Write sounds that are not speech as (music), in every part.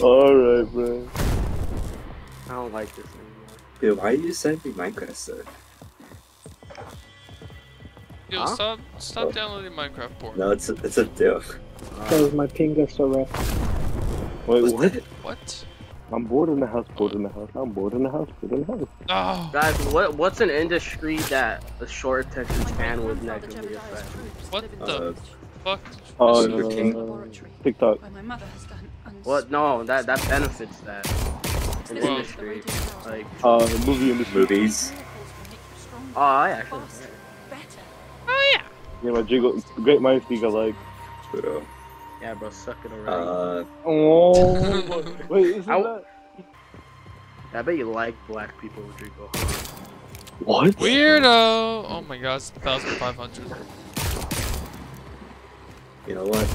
Alright, bro. I don't like this anymore. Dude, why are you sending me Minecraft stuff? Yo, Huh? stop, stop downloading Minecraft porn. No, it's a, it's a joke. Because my ping is so rough. Wait, What's what? What? I'm bored in the house, bored in the house. I'm bored in the house, bored in the house. Oh, Guys, what what's an industry that a short attention span would negatively affect? what Uh, the fuck? Oh, Burger King. no. TikTok. Where my mother has done uns- What? No, that that benefits that an Well- industry. Like, Uh, movie industry. Movies. oh, I actually. Better. Oh yeah, Yeah, my jiggle. Great minds think alike. Bro. Yeah, bro, suck it already. Uh, Oh, wait, isn't Ow. that? I bet you like black people, Rodrigo. What? Weirdo! Oh my god, it's 1,500. you know what?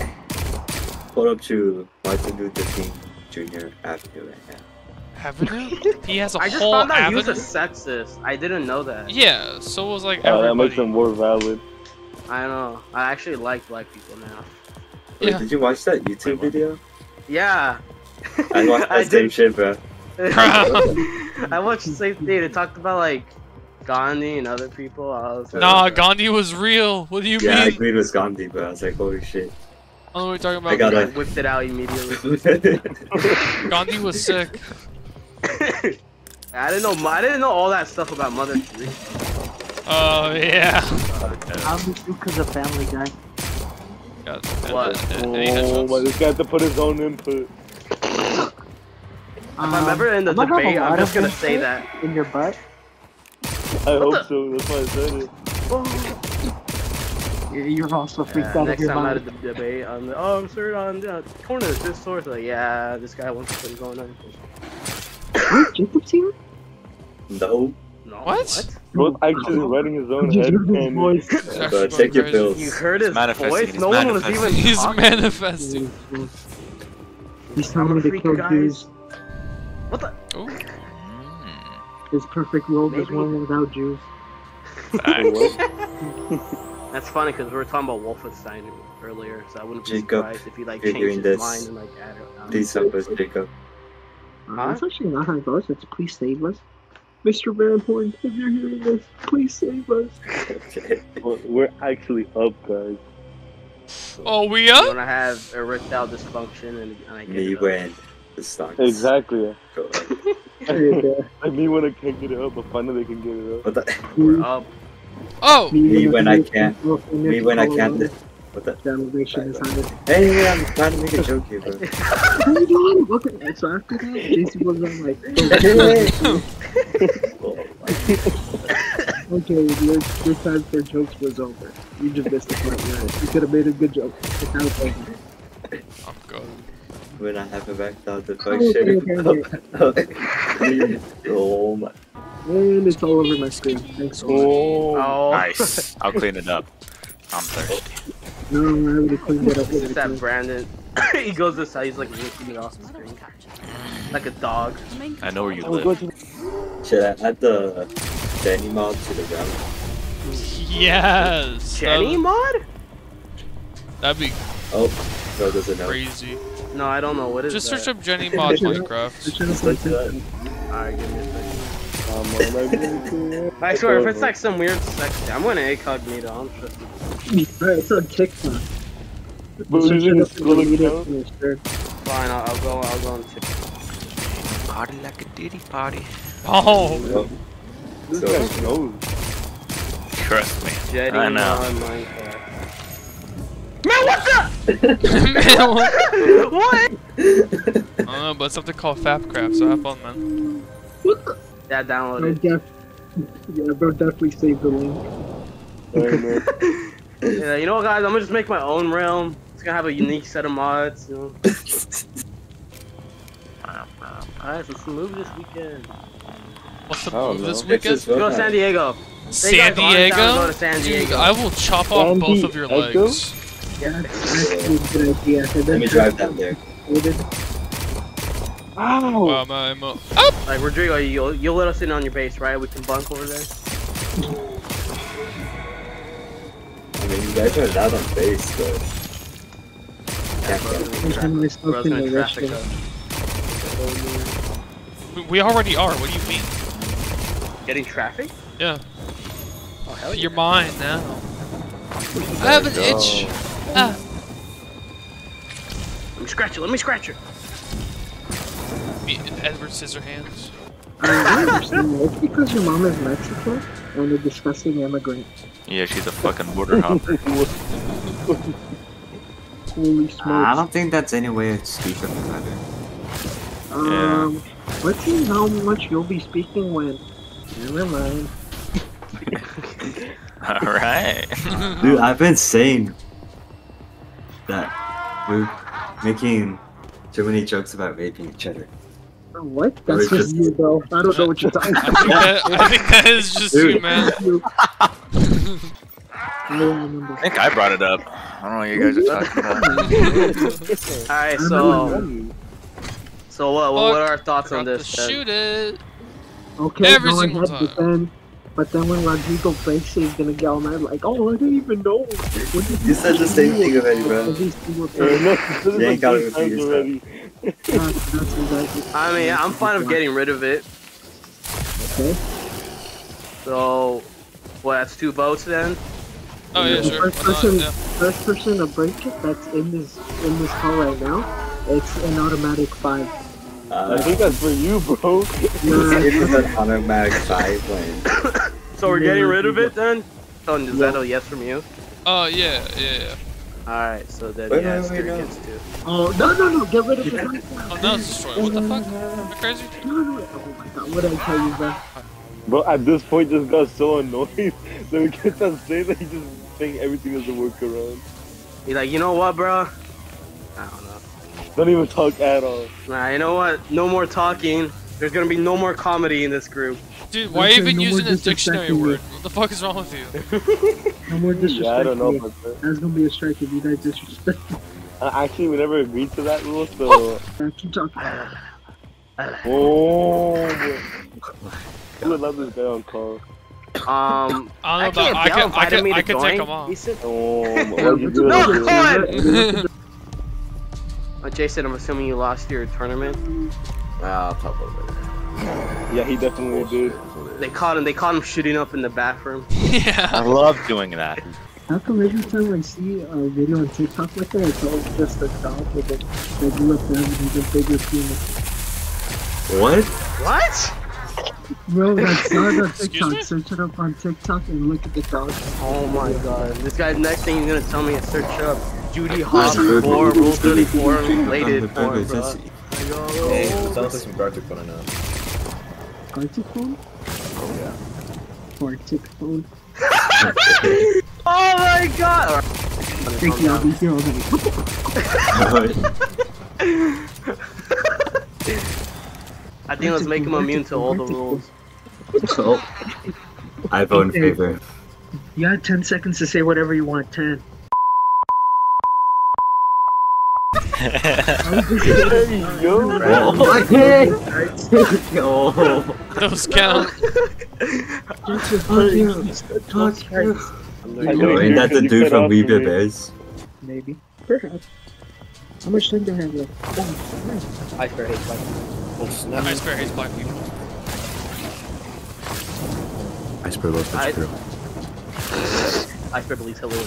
Pull up to Martin Luther King Jr. Avenue right now. Avenue? (laughs) He has a I just whole found out he avenue? was a sexist. I didn't know that. Yeah, so it was like Uh, that makes everybody. them more valid. I know. I actually like black people now. Wait, Yeah. did you watch that YouTube video? Yeah. I watched (laughs) that same did. shit, bro. (laughs) I watched the same thing. It talked about like Gandhi and other people. I was like, Nah, Gandhi was real. What do you mean? Yeah, I mean? agreed with Gandhi, but I was like, holy shit. I don't know what you're talking about. I got I whipped it out immediately. (laughs) Gandhi was sick. I didn't know. I didn't know all that stuff about Mother Teresa. Oh, yeah. I'm because of Family Guy. God, What? any Oh, headshots? but this guy had to put his own input. If I'm ever in the Um, I'm gonna have a debate, I'm just gonna say that. in your butt. I hope the- so. That's why I said it. You- You're also freaked Yeah, out of your time I'm at mind. a debate, I'm like, oh, I'm sir on uh, corner of this source. Like, yeah, this guy wants to put his own input. Wait, Jacob's here? no, No. What? Both actually writing his own Did head you hear his voice? It's bro. actually Check your going bills. crazy. You heard his manifesting, voice? he's No one was even He's talking. manifesting. He's I'm telling me to kill guys. Jews. What the? Ooh. Mm. His perfect world is Maybe- one without Jews. (laughs) (laughs) Wait, what? That's funny because we were talking about Wolfenstein earlier, so I wouldn't be Jacob, surprised if he like you're changed doing his this. mind and like added. on. Please help us, Jacob. Uh, Huh? That's actually not how it goes. It's please save us. Mr. Van Horn, if you're hearing this, please save us. okay. (laughs) Well, We're actually up, guys. Oh, we are You up? wanna have erectile dysfunction and, and I get Me it when the stunts. Exactly. Go up. (laughs) Yeah. When I can't get it up, but finally they can get it up. What the? We're up. Oh! Me when I can't- Me when I can't. Colorado What the? Salvation is under. Hey, hey, I'm trying to make a joke here, bro. (laughs) What are you doing? Okay, so after that, Jason was on like, (laughs) Oh, (laughs) okay, your, your time for jokes was over. You just missed the part where you could have made a good joke. But now it's over. Oh, I'm good. when I have a backed out the Oh, okay, function. oh my. And it's all over my screen. Thanks so much. Oh, Oh, Nice. (laughs) I'll clean it up. I'm thirsty. No, I already cleaned it up. It's just that Brandon. (laughs) he goes this side. He's like licking it off the screen, like a dog. I know where you live. watching. Should I add the Danny mod to the round? Yes! Jenny That'd, mod? that'd be Oh, no, doesn't know. crazy. No, I don't know what is Just that. search up Jenny (laughs) Mod Minecraft. Just look it up. Alright, give me a second. Like, I swear, if it's like some weird sex, I'm gonna incognito. I'm trusting. Alright, it's on TikTok. But Search using it a up and scrolling delete it count? from your. Fine, I'll, I'll go. I'll go on TikTok. Party like a ditty party. Oh! Oh, This So- guy knows. Trust me. Jetty I know. on Minecraft. Man, what's (laughs) Man, what? what? (laughs) I don't know, but it's something called Fapcraft, so have fun, man. Yeah, I download it. def- yeah, bro, definitely save the link. I know. (laughs) Yeah, you know what, guys? I'm gonna just make my own realm. It's gonna have a unique set of mods. You know. Alright, let's move this weekend. What's the move this weekend? Go to San Diego. San guys aren't down to go Diego? to San Dude, I will chop off San both of your legs. Yeah. That's a good idea. Let me drive down there. Ow! Wow, my emo- Oh! Like Rodrigo, you'll you'll let us in on your base, right? We can bunk over there. I mean, you guys are not on base, but. Yeah, bro, go. it's gonna Sometimes tra- I still bro's think gonna I traffic. We- We already are. What do you mean? Getting traffic? Yeah. Oh hell yeah. You're mine now. I have an itch. Ah. Let me scratch it. Let me scratch it. Me and Edward Scissorhands. It's because your mom is Mexican and a disgusting immigrant. Yeah, she's a fucking border hopper. (laughs) Holy I don't think that's any way to speak of the matter. Um, let's see how much you'll be speaking when. Never mind. (laughs) Alright. (laughs) Dude, I've been saying that we're making too many jokes about raping each other. What? That's just just- you, bro. I don't know what you're talking I think, that, I think that is just you, man. (laughs) I don't remember. I think I brought it up. I don't know what you guys are talking about. (laughs) All right. So so what? What, what are our thoughts on this? shoot it. Okay, Every go single ahead, but then, but then when Rodrigo breaks it, he's gonna get mad like, oh, I didn't even know. What did You said the same thing already, At bro. least you were playing. no, this is You ain't like gotta three repeat times already. That's, that's exactly. I mean, I'm fine with getting rid of it. Okay. So, what? That's two votes then. Oh yeah, The sure. first Why not? person, Yeah. first person to break it that's in this in this call right now, it's an automatic five. I Uh, think that's for you, bro. (laughs) Nah, it an automatic five when So we're getting rid of it then. So is that a yes from you? Oh yeah, yeah, yeah. All right. So then Wait, yeah, wait, wait, Skirt no. gets two. Oh no no no! Get rid of it right now. Oh, now it's destroyed. What the fuck? Am I crazy? No, no, oh my god! What did I tell you, bro? Bro, at this point, just got so annoyed that we kept on saying that he just think everything is a workaround. He's like, you know what, bro? I don't know. Don't even talk at all. Nah, you know what? No more talking. There's gonna be no more comedy in this group. Dude, why are you even no using a dictionary word? What the fuck is wrong with you? (laughs) No more disrespect. Yeah, I don't know about that. That's gonna be a strike if you guys disrespect. Uh, actually, we never agreed to that rule, so. (laughs) I keep talking. Oh, who would love this guy on call? Um, (coughs) I don't know actually, about. I Abel could, I invited could, me I to could join. take him off. He said, Oh, (laughs) why'd you do No, that? come dude? on! uh, Jason, I'm assuming you lost your tournament. I'll talk about it. Yeah, he definitely did. They caught him. They caught him shooting up in the bathroom. (laughs) Yeah. I love doing that. How come every time I see a video on TikTok like that, it's always just a dog with a big lip and a bigger penis? What? What? Bro, that's not on TikTok. Search it up on TikTok and look at the dog. Oh my god. This guy's next thing he's gonna tell me is search up Judy course. Hopps 4, Rule 34, (laughs) related porn, bro. Hey, it sounds like some Gartic phone now. Arctic phone? Oh yeah. Arctic phone. Oh my god! Alright. Thank you, I'll be here all night. I think let's make him immune to all the rules. oh. I vote in favor. You got 10 seconds to say whatever you want. 10. There you go. Oh my god! oh. Those count. I Yo, ain't that the dude from We Bare Bears? Maybe. Perhaps. How much time do I have left? Nice. Iceberg hates black snap. I spare hates black people. Iceberg loves I- Dutch girl. Iceberg believes Hitler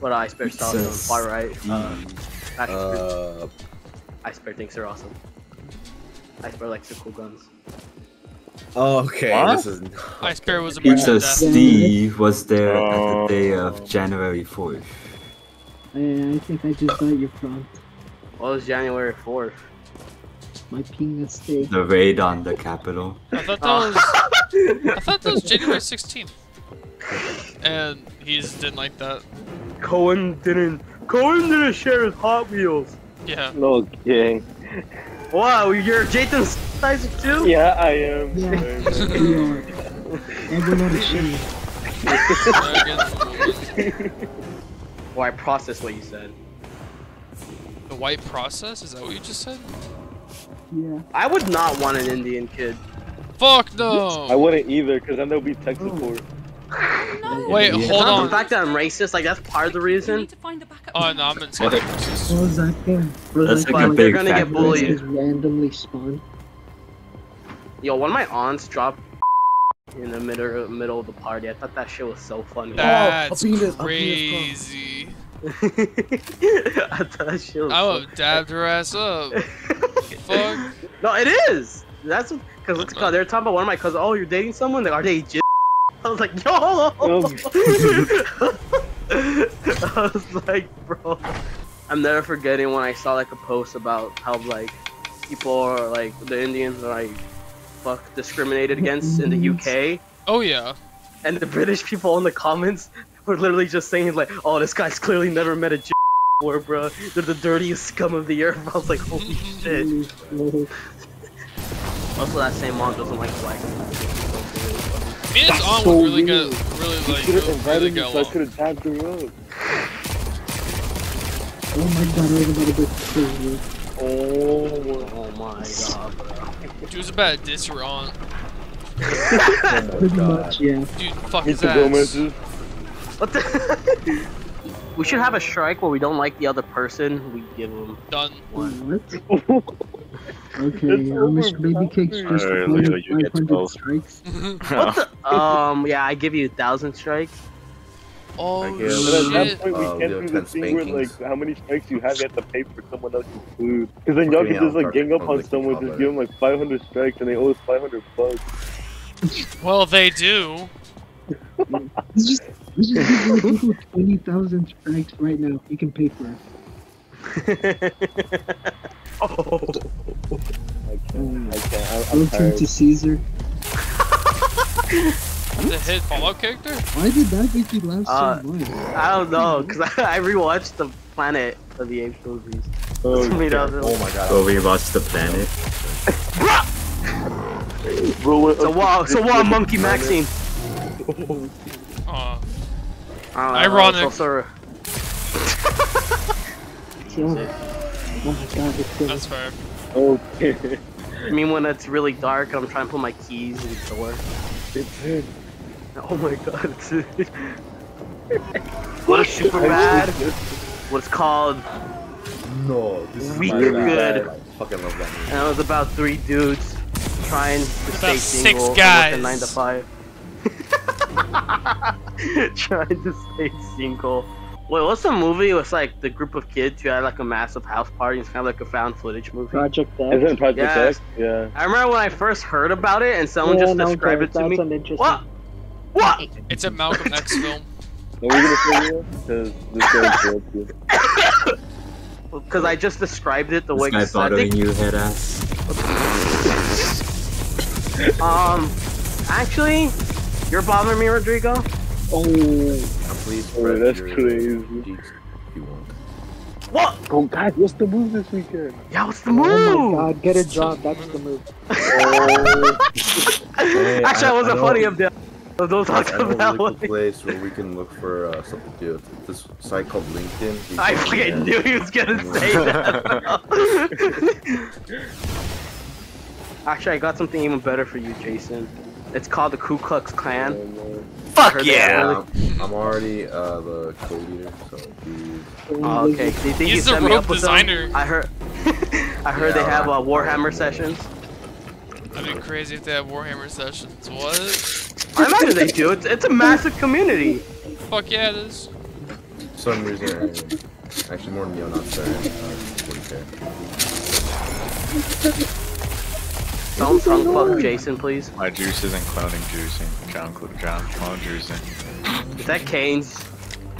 was right. What Iceberg style is Says- far right. Uh, that's true. Uh, Iceberg thinks they're awesome. Iceberg likes the cool guns. okay, What? this is. I spare was a merchant Pizza. Steve was there at the day of January 4th. I, I think I just got your front. What was January 4th? My penis day. The raid on the Capitol. I thought that was. I thought that was (laughs) January 16th. And he just didn't like that. Cohen didn't. Cohen didn't share his Hot Wheels. Yeah. No kidding. Wow, you're Jason Isaac too? Yeah, I am. Yeah. Sorry. We are. Everyone is shame. Again, Well, I processed what you said. the white process? Is that what you just said? Yeah. I would not want an Indian kid. Fuck no! I wouldn't either, because then there'll be tech oh. support. No. Wait, Yeah. Hold on. the fact that I'm racist, like that's part of the reason. need to find the backup. Oh no, I'm insane. What was that thing? That's that like a thing? They're gonna get bullied. Just randomly spawn. Yo, one of my aunts dropped in the middle middle of the party. I thought that shit was so funny. Oh, that's I'll be in this- I'll be crazy. (laughs) I thought that shit was. I would have dabbed her ass up. (laughs) Fuck. No, it is. That's because what's it called? They're talking about one of my cousins. Oh, you're dating someone? Like, are they just? I was like, yo. (laughs) I was like, bro. I'm never forgetting when I saw like a post about how like people are like the Indians are like fuck discriminated against in the UK, Oh yeah. and the British people in the comments were literally just saying like, oh, this guy's clearly never met a J before, bro. They're the dirtiest scum of the earth. I was like, holy shit. Holy (laughs) shit. Also, that same mom doesn't like black people. Me and his aunt so would really weird. get, really like, should have really invited me so I could have tagged her up. Oh my god, I was about to break the. Oh, oh my god, bro. She was about to diss her aunt. Oh Pretty my much, god. yeah. Dude, fuck Hit his the ass. What the? (laughs) we should have a strike where we don't like the other person. We give them Done. one. (laughs) What? Okay, It's Mr. Baby Cake's first Alright, opponent, Leo, you get 12. strikes. (laughs) What (laughs) the? Um, yeah, I give you a thousand strikes. oh I But at that point, we Uh, can't do the 10 thing where, like, how many strikes you have, you have to pay for someone else's food. Because then y'all can just, like, gang up on someone, all just that. give them, like, 500 strikes, and they owe us 500 bucks. (laughs) Well, they do. Let's just, just people 20,000 strikes right now. You can pay for it. oh. I can't. I can't. I, I'm Go tired. to Caesar. (laughs) The hit Fallout character? Why did that make you laugh Uh, so much? I don't know, cause I, I rewatched the Planet of the Apes movies. Oh, Made out Oh my god. So we watched the planet. bro, what, So wow, so wow, Monkey Maxine. Uh, Uh, Ironic. Also, Kill him. Oh my god, it's good. that's fair. Okay. (laughs) I mean, when it's really dark, I'm trying to put my keys in the door. It's it. Oh my god, it's (laughs) What is super bad? What's called? No, this is We my good. I fucking love that movie. And it was about three dudes trying to stay About six single and work guys. nine to five. (laughs) trying to stay single. Wait, what's the movie? It was like the group of kids who had like a massive house party. It's kind of like a found footage movie. Project X. Isn't it Project Yes. X? Yeah. I remember when I first heard about it and someone Yeah, just no, described okay, it to me. That's an interesting. What? What? It's a Malcolm X film. What were you gonna say, Because this guy interrupted you. Because I just described it the way. This guy I bothering think, you, head ass. (laughs) um, actually, you're bothering me, Rodrigo. Oh, Now please Oh, that's crazy. cheeks if you. What? Oh God, what's the move this weekend? Yeah, what's the move? oh move? my god, get a job. That's the move. Oh, (laughs) Hey, Actually, I- I wasn't I know- funny of them. Don't I talk know a about really it. cool place where we can look for uh, something to do. This site called LinkedIn. You I can- fucking knew he was gonna (laughs) say that. (laughs) Actually, I got something even better for you, Jason. It's called the Ku Klux Klan. Fuck yeah! that I'm, I'm already uh, the co-leader, so please. Oh, okay. Do you think you He's the set me rogue up with them? designer. I heard. (laughs) I heard they have uh, Warhammer sessions. That'd be crazy if they have Warhammer sessions. What? I imagine they do. It's, it's a massive community. Fuck yeah, it is. For some reason, uh, actually more neo-Nazis are in uh, 40k. Don't tongue fuck Jason, please. My juice isn't cloning juicing. John, Cl- John clone juicing. Is that Cane's?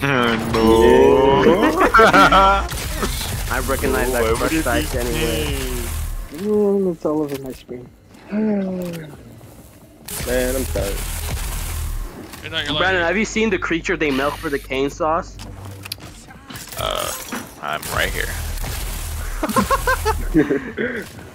no. (laughs) I recognize that Why would crush fact anyway. me? It's all over my screen. man, I'm tired. You're not, you're Brandon, have you seen the creature they milk for the cane sauce? Uh, I'm right here. (laughs) (laughs)